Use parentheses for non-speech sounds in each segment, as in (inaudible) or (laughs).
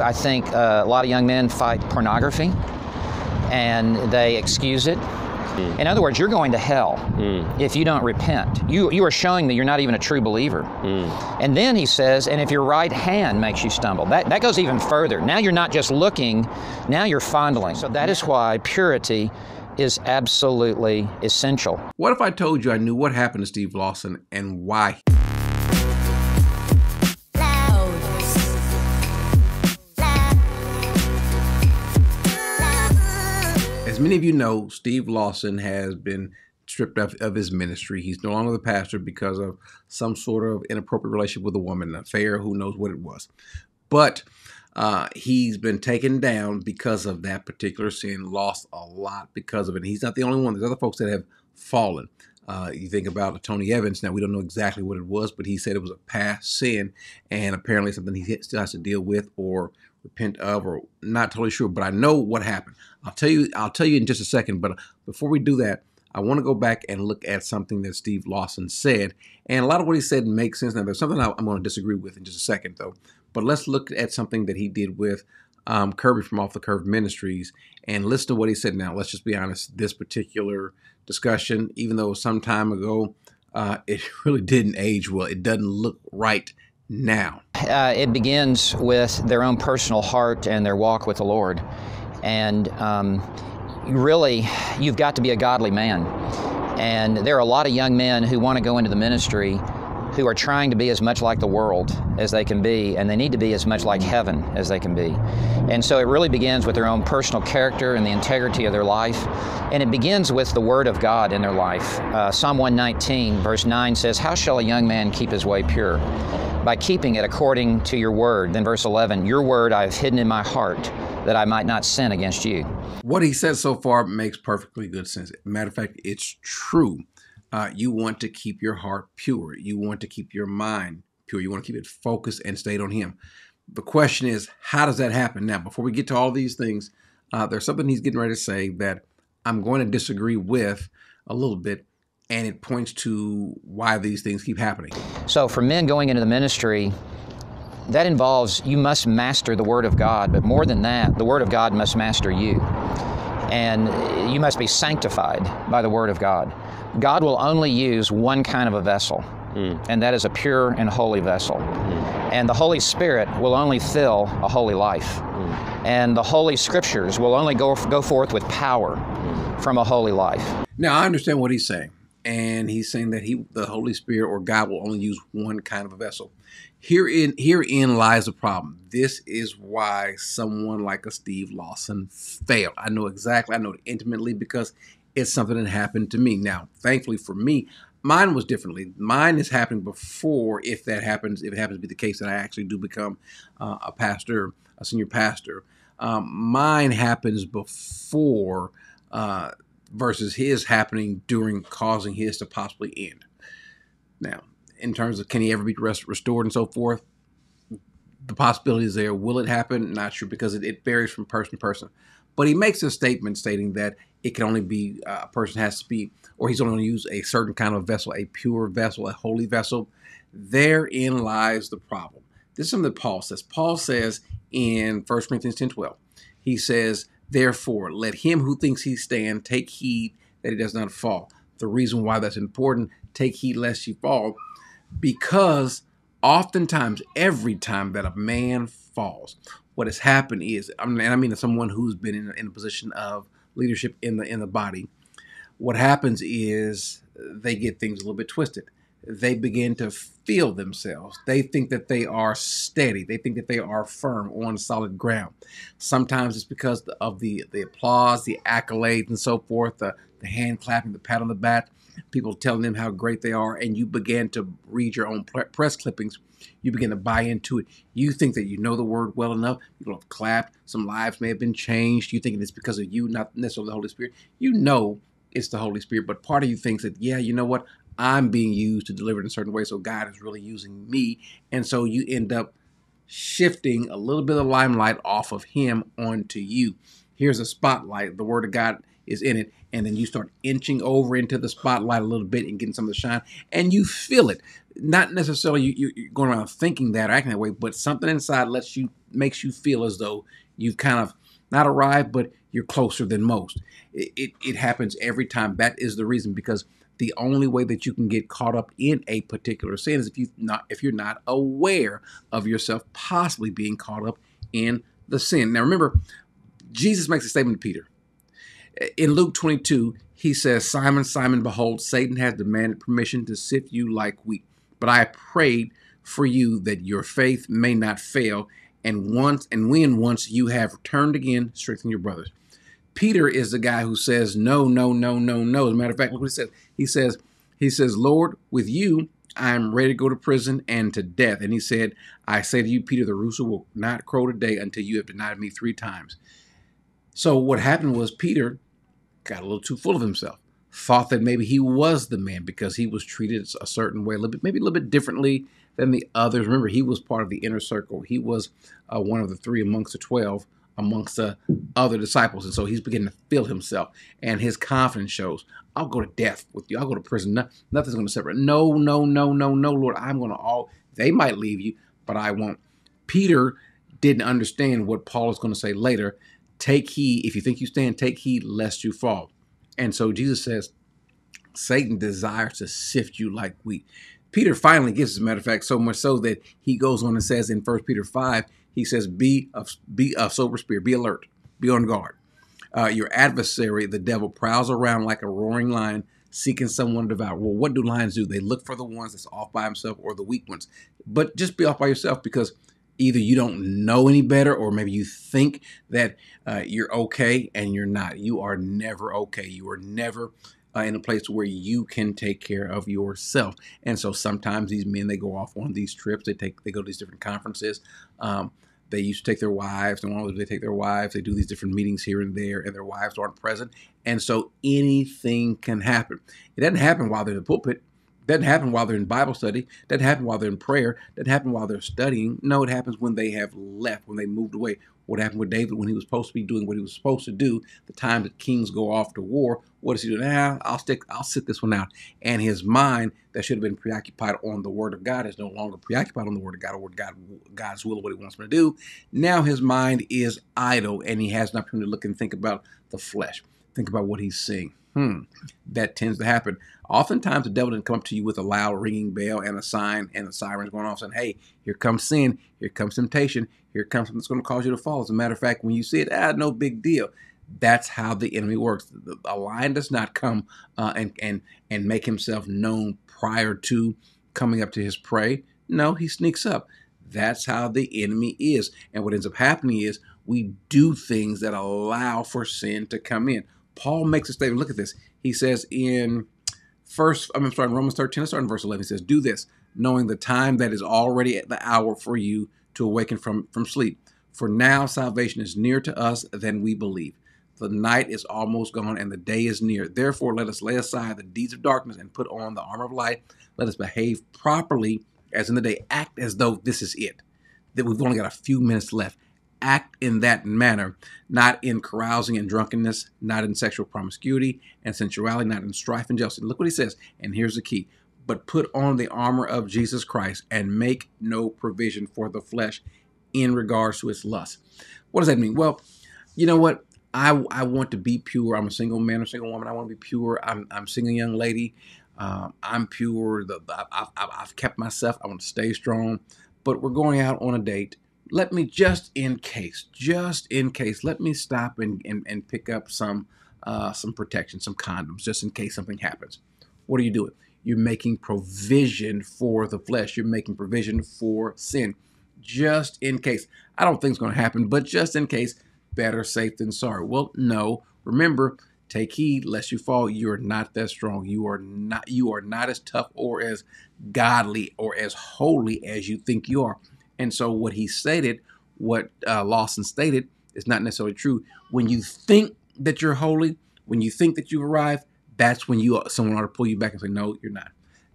I think uh, a lot of young men fight pornography and they excuse it. Mm. In other words, you're going to hell mm. if you don't repent. You, you are showing that you're not even a true believer. Mm. And then he says, and if your right hand makes you stumble, that, that goes even further. Now you're not just looking, now you're fondling. So that is why purity is absolutely essential. What if I told you I knew what happened to Steve Lawson and why? Many of you know, Steve Lawson has been stripped of, of his ministry. He's no longer the pastor because of some sort of inappropriate relationship with a woman, an affair, who knows what it was. But uh, he's been taken down because of that particular sin, lost a lot because of it. And he's not the only one. There's other folks that have fallen. Uh, you think about Tony Evans. Now, we don't know exactly what it was, but he said it was a past sin and apparently something he still has to deal with or repent of or not totally sure, but I know what happened. I'll tell you I'll tell you in just a second, but before we do that, I want to go back and look at something that Steve Lawson said. And a lot of what he said makes sense. Now, there's something I'm going to disagree with in just a second, though. But let's look at something that he did with um, Kirby from Off the Curve Ministries and listen to what he said. Now, let's just be honest. This particular discussion, even though some time ago, uh, (laughs) it really didn't age well. It doesn't look right now? Uh, it begins with their own personal heart and their walk with the Lord. And um, really, you've got to be a godly man. And there are a lot of young men who want to go into the ministry who are trying to be as much like the world as they can be, and they need to be as much like heaven as they can be. And so it really begins with their own personal character and the integrity of their life, and it begins with the Word of God in their life. Uh, Psalm 119, verse 9 says, How shall a young man keep his way pure? By keeping it according to your word. Then verse 11, Your word I have hidden in my heart that I might not sin against you. What he said so far makes perfectly good sense. Matter of fact, it's true uh, you want to keep your heart pure. You want to keep your mind pure. You want to keep it focused and stayed on Him. The question is, how does that happen? Now, before we get to all these things, uh, there's something he's getting ready to say that I'm going to disagree with a little bit, and it points to why these things keep happening. So, for men going into the ministry, that involves you must master the Word of God, but more than that, the Word of God must master you. And you must be sanctified by the Word of God. God will only use one kind of a vessel, mm. and that is a pure and holy vessel. Mm. And the Holy Spirit will only fill a holy life. Mm. And the Holy Scriptures will only go, go forth with power from a holy life. Now, I understand what he's saying. And he's saying that he, the Holy Spirit or God will only use one kind of a vessel. Herein, herein lies the problem. This is why someone like a Steve Lawson failed. I know exactly, I know it intimately because it's something that happened to me. Now, thankfully for me, mine was differently. Mine is happening before, if that happens, if it happens to be the case that I actually do become uh, a pastor, a senior pastor. Um, mine happens before uh, versus his happening during causing his to possibly end. Now, in terms of can he ever be rest- restored and so forth, the possibility is there. Will it happen? Not sure because it, it varies from person to person. But he makes a statement stating that it can only be uh, a person has to be, or he's only going to use a certain kind of vessel, a pure vessel, a holy vessel. Therein lies the problem. This is something that Paul says. Paul says in 1 Corinthians 10 12, he says, Therefore, let him who thinks he stand take heed that he does not fall. The reason why that's important, take heed lest you fall, because oftentimes, every time that a man falls, what has happened is, and I mean someone who's been in, in a position of leadership in the in the body, what happens is they get things a little bit twisted. They begin to feel themselves. They think that they are steady. They think that they are firm on solid ground. Sometimes it's because of the the applause, the accolades, and so forth, the, the hand clapping, the pat on the back, people telling them how great they are, and you begin to read your own press clippings you begin to buy into it. You think that you know the word well enough. People have clapped. Some lives may have been changed. You think it's because of you, not necessarily the Holy Spirit. You know it's the Holy Spirit, but part of you thinks that, yeah, you know what? I'm being used to deliver it in a certain way, so God is really using me. And so you end up shifting a little bit of limelight off of Him onto you. Here's a spotlight. The Word of God is in it, and then you start inching over into the spotlight a little bit and getting some of the shine, and you feel it. Not necessarily you, you're going around thinking that or acting that way, but something inside lets you makes you feel as though you've kind of not arrived, but you're closer than most. It, it, it happens every time. That is the reason because the only way that you can get caught up in a particular sin is if you not if you're not aware of yourself possibly being caught up in the sin. Now remember, Jesus makes a statement to Peter. In Luke 22, he says, Simon, Simon, behold, Satan has demanded permission to sift you like wheat. But I prayed for you that your faith may not fail, and once and when once you have returned again, strengthen your brothers. Peter is the guy who says, No, no, no, no, no. As a matter of fact, look what he says. He says, He says, Lord, with you I am ready to go to prison and to death. And he said, I say to you, Peter, the rooster will not crow today until you have denied me three times. So what happened was Peter got a little too full of himself, thought that maybe he was the man because he was treated a certain way, a little bit, maybe a little bit differently than the others. Remember, he was part of the inner circle. He was uh, one of the three amongst the twelve, amongst the other disciples, and so he's beginning to feel himself, and his confidence shows. I'll go to death with you. I'll go to prison. No, nothing's going to separate. No, no, no, no, no, Lord. I'm going to all. They might leave you, but I won't. Peter didn't understand what Paul is going to say later. Take heed. If you think you stand, take heed lest you fall. And so Jesus says, Satan desires to sift you like wheat. Peter finally gives, as a matter of fact, so much so that he goes on and says in 1 Peter 5, he says, Be of be of sober spirit, be alert, be on guard. Uh, your adversary, the devil, prowls around like a roaring lion, seeking someone to devour. Well, what do lions do? They look for the ones that's off by himself or the weak ones. But just be off by yourself because either you don't know any better or maybe you think that uh, you're okay and you're not. You are never okay. You are never uh, in a place where you can take care of yourself. And so sometimes these men they go off on these trips. They take they go to these different conferences. Um, they used to take their wives, and one they take their wives. They do these different meetings here and there, and their wives aren't present. And so anything can happen. It doesn't happen while they're in the pulpit. Doesn't happen while they're in Bible study. Doesn't happen while they're in prayer. Doesn't happen while they're studying. No, it happens when they have left, when they moved away. What happened with David when he was supposed to be doing what he was supposed to do? The time that kings go off to war, what does he do? Now I'll stick. I'll sit this one out. And his mind that should have been preoccupied on the Word of God is no longer preoccupied on the Word of God or God, God's will, what He wants him to do. Now his mind is idle, and he has an opportunity to look and think about the flesh. Think about what he's seeing. Hmm, that tends to happen. Oftentimes, the devil didn't come up to you with a loud ringing bell and a sign and the sirens going off saying, Hey, here comes sin, here comes temptation, here comes something that's going to cause you to fall. As a matter of fact, when you see it, ah, no big deal. That's how the enemy works. A lion does not come uh, and, and, and make himself known prior to coming up to his prey. No, he sneaks up. That's how the enemy is. And what ends up happening is we do things that allow for sin to come in. Paul makes a statement. Look at this. He says in first, I'm starting Romans 13, let's start in verse 11. He says, Do this, knowing the time that is already at the hour for you to awaken from, from sleep. For now salvation is nearer to us than we believe. The night is almost gone and the day is near. Therefore, let us lay aside the deeds of darkness and put on the armor of light. Let us behave properly as in the day. Act as though this is it, that we've only got a few minutes left act in that manner, not in carousing and drunkenness, not in sexual promiscuity and sensuality, not in strife and jealousy. Look what he says, and here's the key. But put on the armor of Jesus Christ and make no provision for the flesh in regards to its lust. What does that mean? Well, you know what? I, I want to be pure. I'm a single man or single woman. I want to be pure. I'm, I'm single young lady. Um, I'm pure. The, I, I've kept myself. I want to stay strong. But we're going out on a date let me just in case, just in case, let me stop and, and, and pick up some uh, some protection, some condoms, just in case something happens. What are you doing? You're making provision for the flesh. You're making provision for sin, just in case. I don't think it's going to happen, but just in case, better safe than sorry. Well, no. Remember, take heed lest you fall. You are not that strong. You are not. You are not as tough or as godly or as holy as you think you are. And so what he stated, what uh, Lawson stated, is not necessarily true. When you think that you're holy, when you think that you've arrived, that's when you someone ought to pull you back and say, no, you're not.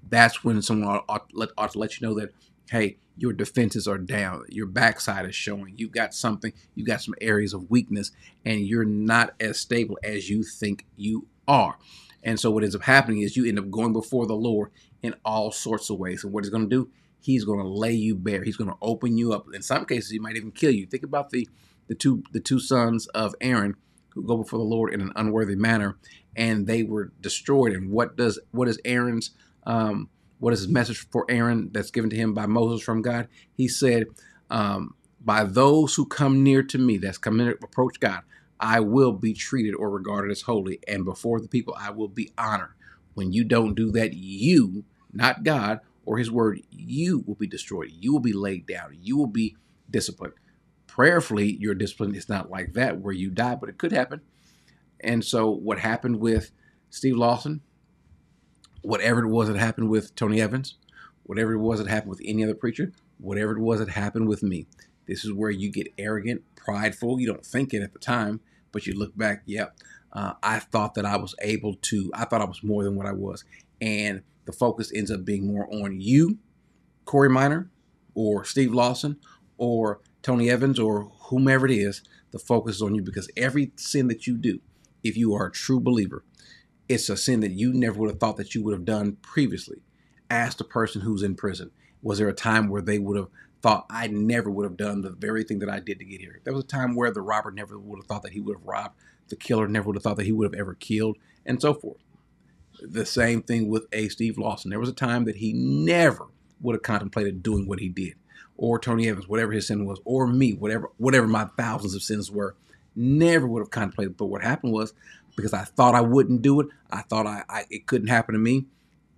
That's when someone ought, ought, ought to let you know that hey, your defenses are down, your backside is showing, you've got something, you've got some areas of weakness, and you're not as stable as you think you are. And so what ends up happening is you end up going before the Lord in all sorts of ways. And what he's going to do, he's going to lay you bare. He's going to open you up. In some cases, he might even kill you. Think about the the two the two sons of Aaron who go before the Lord in an unworthy manner, and they were destroyed. And what does what is Aaron's um, what is his message for Aaron that's given to him by Moses from God? He said, um, "By those who come near to me, that's come to approach God, I will be treated or regarded as holy, and before the people, I will be honored. When you don't do that, you, not God or His word, you will be destroyed. You will be laid down. You will be disciplined. Prayerfully, your discipline is not like that where you die, but it could happen. And so, what happened with Steve Lawson, whatever it was that happened with Tony Evans, whatever it was that happened with any other preacher, whatever it was that happened with me, this is where you get arrogant, prideful. You don't think it at the time, but you look back, yep, uh, I thought that I was able to, I thought I was more than what I was. And the focus ends up being more on you, Corey Miner, or Steve Lawson, or Tony Evans, or whomever it is. The focus is on you because every sin that you do, if you are a true believer, it's a sin that you never would have thought that you would have done previously. Ask the person who's in prison. Was there a time where they would have thought I never would have done the very thing that I did to get here. There was a time where the robber never would have thought that he would have robbed, the killer never would have thought that he would have ever killed, and so forth. The same thing with A. Steve Lawson. There was a time that he never would have contemplated doing what he did, or Tony Evans, whatever his sin was, or me, whatever whatever my thousands of sins were, never would have contemplated. But what happened was because I thought I wouldn't do it, I thought I, I it couldn't happen to me.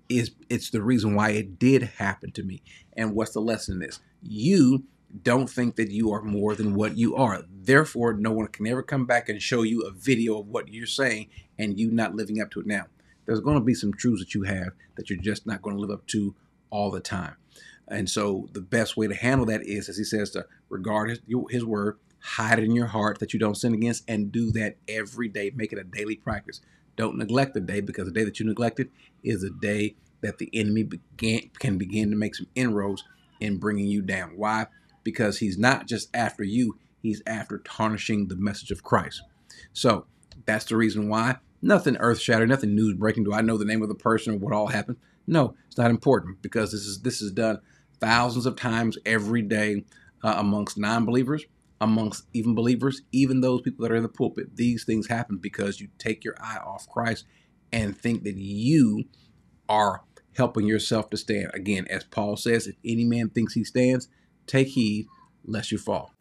Is it's the reason why it did happen to me. And what's the lesson in this? you don't think that you are more than what you are. Therefore, no one can ever come back and show you a video of what you're saying and you not living up to it now. There's going to be some truths that you have that you're just not going to live up to all the time. And so the best way to handle that is, as he says, to regard his, his word, hide it in your heart that you don't sin against, and do that every day. Make it a daily practice. Don't neglect the day because the day that you neglected is a day that the enemy began, can begin to make some inroads in bringing you down. Why? Because he's not just after you, he's after tarnishing the message of Christ. So that's the reason why. Nothing earth shattering, nothing news breaking. Do I know the name of the person or what all happened? No, it's not important because this is this is done thousands of times every day uh, amongst non-believers, amongst even believers, even those people that are in the pulpit. These things happen because you take your eye off Christ and think that you are helping yourself to stand. Again, as Paul says, if any man thinks he stands, take heed lest you fall.